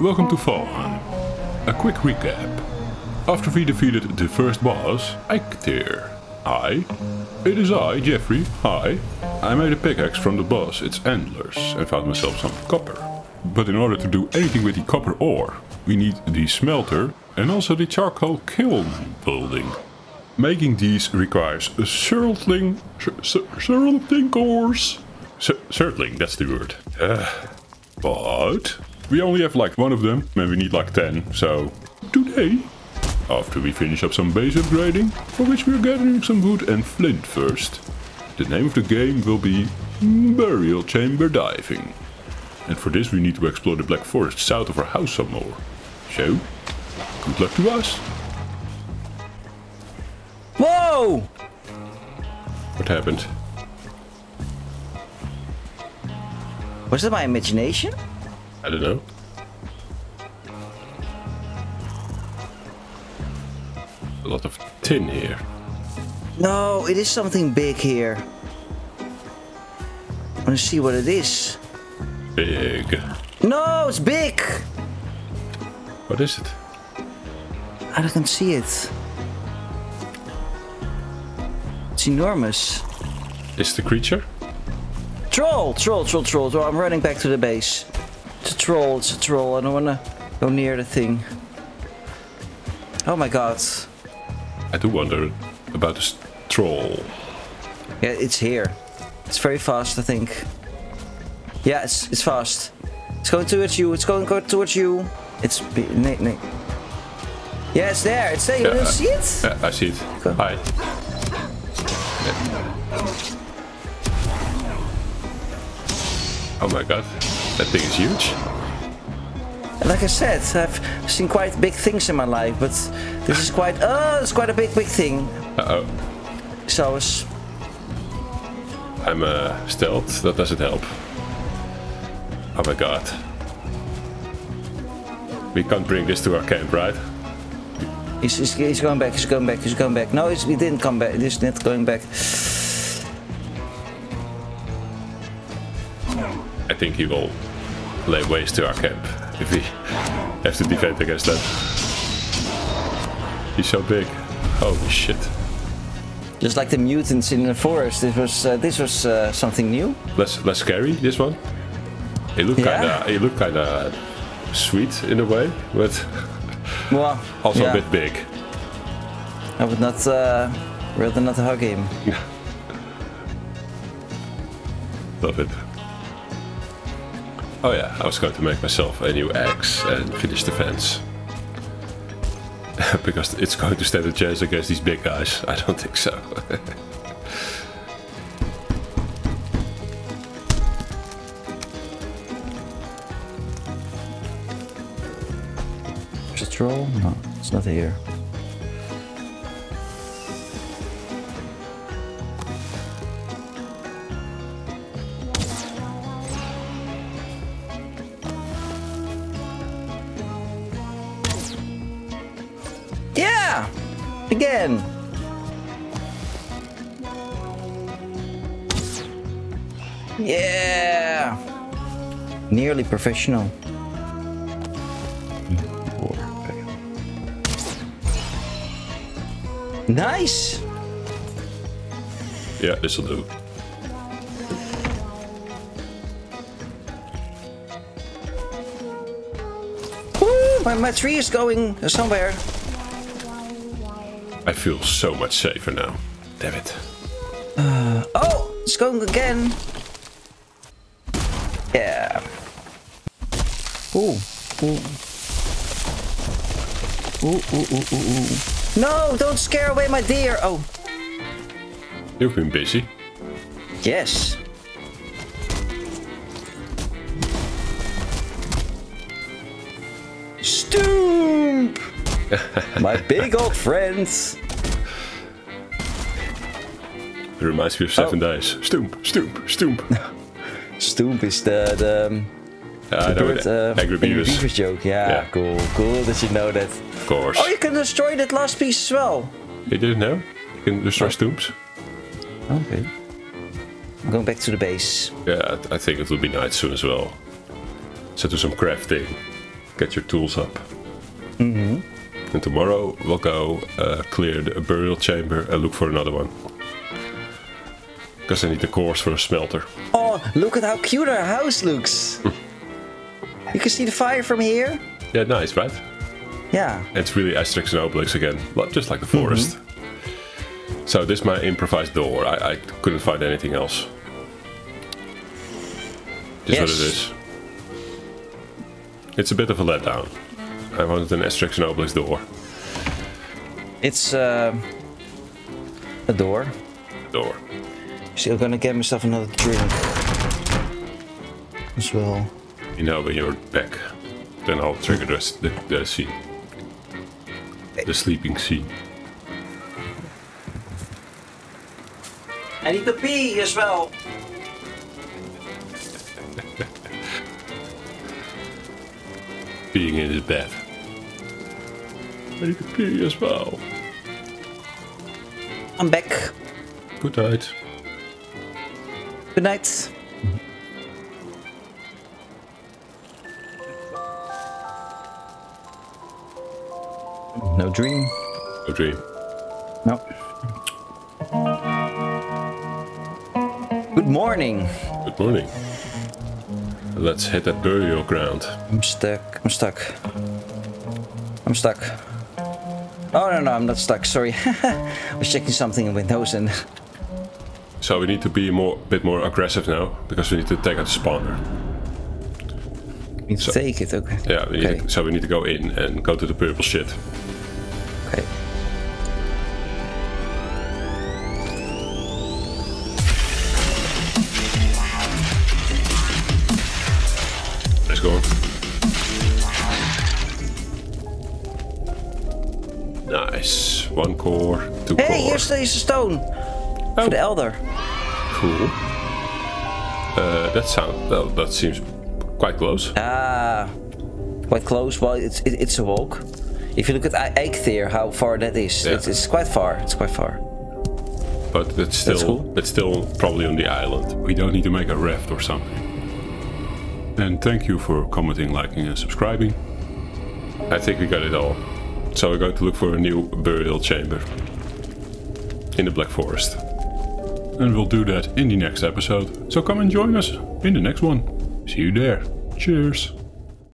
welcome to Valheim. A quick recap. After we defeated the first boss, Eikthyr. I? It is I, Jeffrey. Hi. I made a pickaxe from the boss, its antlers, and found myself some copper. But in order to do anything with the copper ore, we need the smelter and also the charcoal kiln building. Making these requires a surtling, surtling cores. Surtling, that's the word. Uh, but we only have like one of them and we need like 10, so today, after we finish up some base upgrading, for which we're gathering some wood and flint first. The name of the game will be Burial Chamber Diving. And for this we need to explore the Black Forest south of our house some more. So, good luck to us. Whoa! What happened? Was that my imagination? I don't know. A lot of tin here. No, it is something big here. I want to see what it is. Big. No, it's big! What is it? I can't see it. It's enormous. Is the creature? Troll, troll, troll, troll, troll. I'm running back to the base. It's a troll, it's a troll. I don't want to go near the thing. Oh my god. I do wonder about this troll. Yeah, it's here. It's very fast, I think. Yeah, it's it's fast. It's going towards you. It's going towards you. It's Nick, Nick. Yeah, it's there. It's there. You Yeah, I- see it? Yeah, I see it. Go. Hi. Oh my god, that thing is huge. Like I said, I've seen quite big things in my life, but this is quite. Oh, it's quite a big, big thing. Uh oh, So it's. I'm uh, stealth. That doesn't help. Oh my god. We can't bring this to our camp, right? He's, he's, he's going back. He's going back. He's going back. No, he didn't come back. He's not going back. I think he will lay waste to our camp if we have to defend against that. He's so big. Holy shit. Just like the mutants in the forest. This was uh, this was uh, something new. less less scary this one It looked Yeah? kinda it looked kinda sweet in a way but Well, also yeah, a bit big I would not uh, rather not hug him. love it oh yeah i was going to make myself a new axe and finish the fence because it's going to stand a chance against these big guys i don't think so Is it troll? No, it's not here. Again! Yeah! Nearly professional. Nice! yeah this'll do Woo! My, my tree is going somewhere. I feel so much safer now damn it uh, Oh! It's going again! Yeah. Ooh. Ooh. Ooh, ooh, ooh, ooh, ooh. No! Don't scare away my deer! Oh. you've been busy Yes. Stoomp! my big old friends. it reminds me of seven Oh. days stoomp stoomp stoomp Stoomp is the, the, um, Yeah, I know bird, uh, Angry Beavers. Beavers joke. Yeah, Yeah. cool. Cool that you know that. Of course. Oh, you can destroy that last piece as well. You didn't know? You can destroy Stoops? Okay. I'm going back to the base. Yeah, I- I think it will be night soon as well. So do some crafting. get your tools up. Mm-hmm. And tomorrow we'll go uh, clear the burial chamber and look for another one. Because I need the cores for a smelter. Oh, look at how cute our house looks. you can see the fire from here. Yeah, nice, right? Yeah. It's really Asterix and Obelix again, just like the forest. So this is my improvised door. I, I couldn't find anything else. Just what it Yes. is. It's a bit of a letdown. I wanted an and Obelix door. It's uh, a door. Door. Still gonna get myself another drink as well. You know, when you're back, then I'll trigger the, the, the scene. The sleeping scene. I need to pee as well. Being in his bed. I need to pee as well. I'm back. Good night. Good night. No dream. No dream. No. Good morning. Good morning. Let's hit that burial ground. I'm stuck. I'm stuck. I'm stuck. Oh no no I'm not stuck. Sorry. I was checking something in Windows and So we need to be more, a bit more aggressive now because we need to take out the spawner. need to take it. Okay. Yeah, we Okay. to, so we need to go in and go to the purple shit. Okay. Nice. One core, two Hey, core. here's the, here's the stone for the elder. Cool. Uh, that sound well, that seems quite close. Ah, quite close. Well, it's it, it's a walk. If you look at I- how far that is, Yeah. it's, it's quite far. It's quite far. But it's still cool. it's still probably on the island. We don't need to make a raft or something. And thank you for commenting, liking, and subscribing. I think we got it all. So we're going to look for a new burial chamber in the Black Forest. And we'll do that in the next episode. So come and join us in the next one. See you there. Cheers.